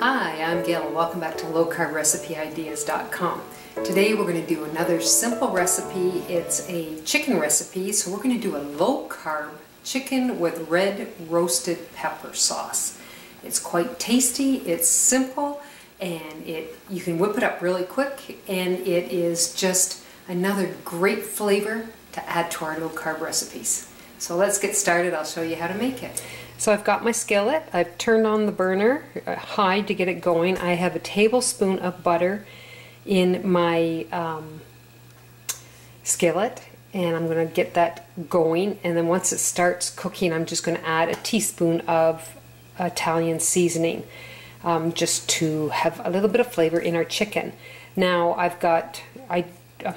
Hi, I'm Gayle and welcome back to lowcarbrecipeideas.com. Today we're going to do another simple recipe. It's a chicken recipe, so we're going to do a low carb chicken with red roasted pepper sauce. It's quite tasty, it's simple, and it you can whip it up really quick and it is just another great flavor to add to our low carb recipes. So let's get started. I'll show you how to make it. So I've got my skillet. I've turned on the burner uh, high to get it going. I have a tablespoon of butter in my um, skillet and I'm going to get that going and then once it starts cooking I'm just going to add a teaspoon of Italian seasoning um, just to have a little bit of flavor in our chicken. Now I've got I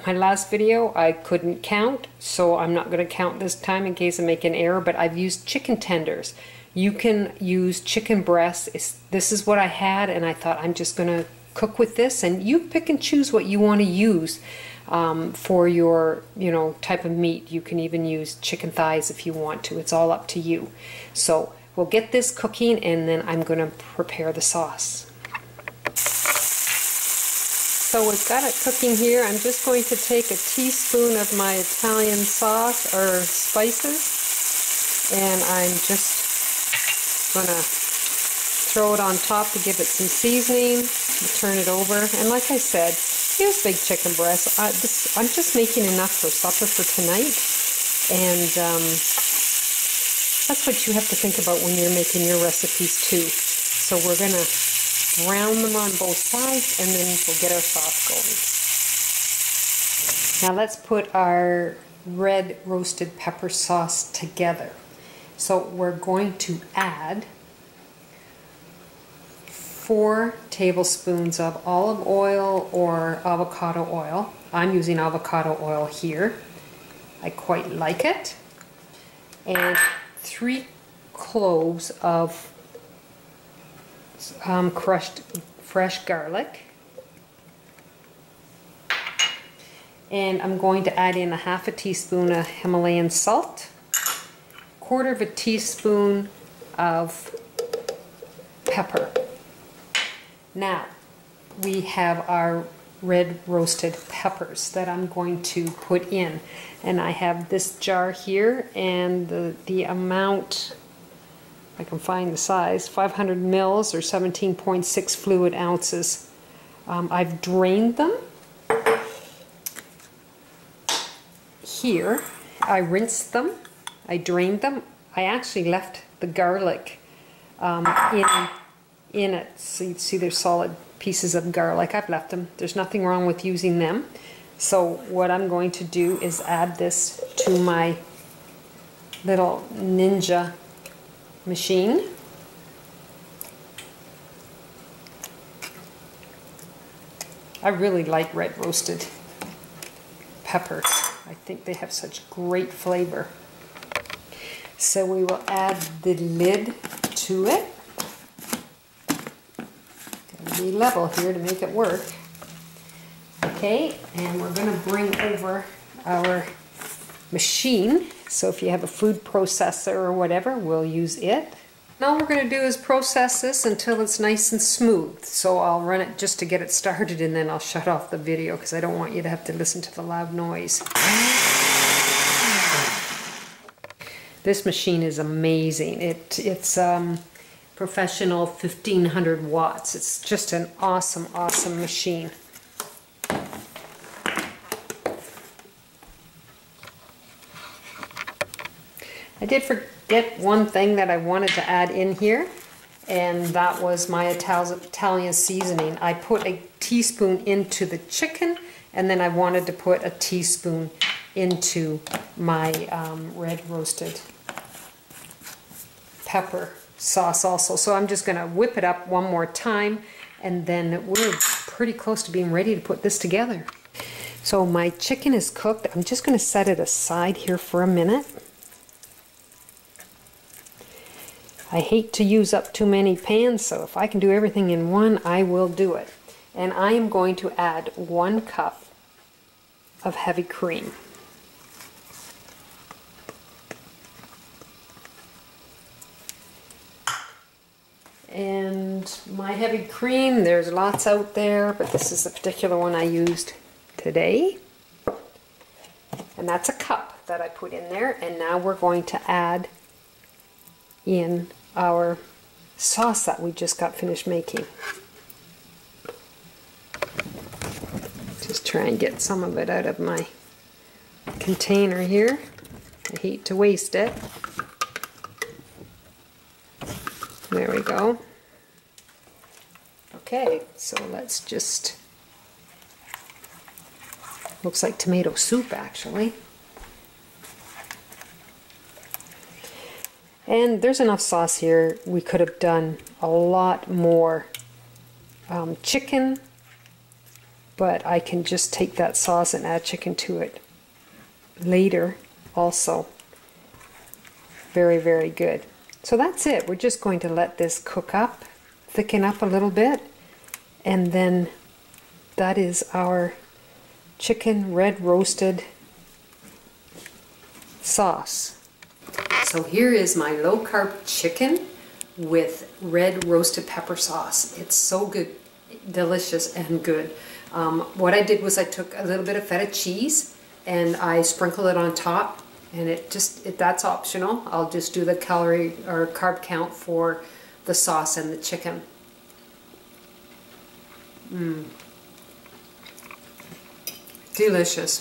my last video I couldn't count so I'm not going to count this time in case I make an error but I've used chicken tenders you can use chicken breasts. It's, this is what I had, and I thought I'm just going to cook with this. And you pick and choose what you want to use um, for your, you know, type of meat. You can even use chicken thighs if you want to. It's all up to you. So we'll get this cooking, and then I'm going to prepare the sauce. So we've got it cooking here. I'm just going to take a teaspoon of my Italian sauce or spices, and I'm just going to throw it on top to give it some seasoning, turn it over, and like I said, here's big chicken breast. I, this, I'm just making enough for supper for tonight, and um, that's what you have to think about when you're making your recipes too. So we're going to brown them on both sides, and then we'll get our sauce going. Now let's put our red roasted pepper sauce together. So we're going to add four tablespoons of olive oil or avocado oil. I'm using avocado oil here. I quite like it. And three cloves of um, crushed fresh garlic. And I'm going to add in a half a teaspoon of Himalayan salt quarter of a teaspoon of pepper. Now, we have our red roasted peppers that I'm going to put in. And I have this jar here and the, the amount, I can find the size, 500 mils or 17.6 fluid ounces. Um, I've drained them. Here, I rinsed them I drained them. I actually left the garlic um, in, in it. So you see there's solid pieces of garlic. I've left them. There's nothing wrong with using them. So what I'm going to do is add this to my little Ninja machine. I really like red roasted peppers. I think they have such great flavor. So we will add the lid to it. Gotta be level here to make it work. Okay, and we're going to bring over our machine. So if you have a food processor or whatever, we'll use it. And all we're going to do is process this until it's nice and smooth. So I'll run it just to get it started and then I'll shut off the video because I don't want you to have to listen to the loud noise. This machine is amazing. It, it's um, professional 1500 watts. It's just an awesome, awesome machine. I did forget one thing that I wanted to add in here, and that was my Italian seasoning. I put a teaspoon into the chicken, and then I wanted to put a teaspoon into my um, red roasted pepper sauce also. So I'm just going to whip it up one more time and then we're pretty close to being ready to put this together. So my chicken is cooked. I'm just going to set it aside here for a minute. I hate to use up too many pans, so if I can do everything in one, I will do it. And I am going to add one cup of heavy cream. And my heavy cream. There's lots out there, but this is the particular one I used today. And that's a cup that I put in there. And now we're going to add in our sauce that we just got finished making. Just try and get some of it out of my container here. I hate to waste it. There we go. Okay, so let's just, looks like tomato soup actually. And there's enough sauce here. We could have done a lot more um, chicken, but I can just take that sauce and add chicken to it later also. Very, very good. So that's it. We're just going to let this cook up, thicken up a little bit, and then that is our chicken red roasted sauce. So here is my low carb chicken with red roasted pepper sauce. It's so good, delicious and good. Um, what I did was I took a little bit of feta cheese and I sprinkled it on top and it just it, that's optional. I'll just do the calorie or carb count for the sauce and the chicken. Mmm. delicious.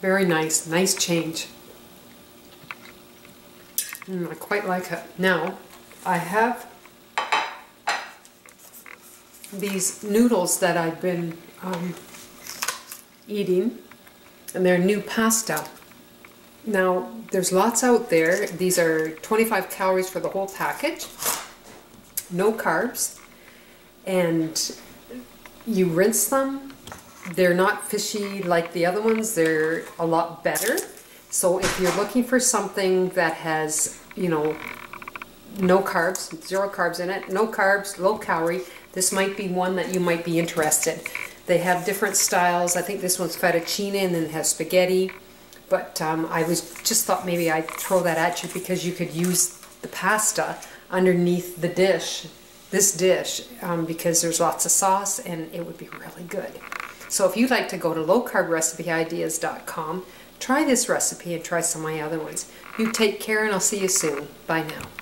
Very nice. Nice change. Mm, I quite like it. Now I have these noodles that I've been um, eating and they're NuPasta now, there's lots out there. These are 25 calories for the whole package, no carbs, and you rinse them. They're not fishy like the other ones. They're a lot better. So if you're looking for something that has, you know, no carbs, zero carbs in it, no carbs, low calorie, this might be one that you might be interested. They have different styles. I think this one's fettuccine and then has spaghetti. But um, I was just thought maybe I'd throw that at you because you could use the pasta underneath the dish, this dish, um, because there's lots of sauce and it would be really good. So if you'd like to go to lowcarbrecipeideas.com, try this recipe and try some of my other ones. You take care and I'll see you soon. Bye now.